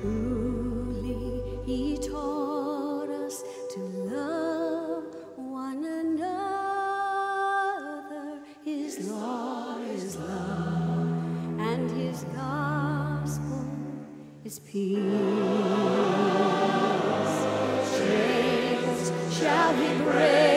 Truly, He taught us to love one another. His, law is love, and His gospel is peace. Shall He break.